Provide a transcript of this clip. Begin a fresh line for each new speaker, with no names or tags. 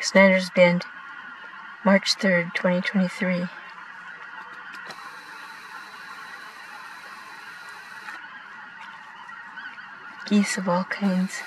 Snyder's Bend, March 3rd, 2023. Geese of all kinds.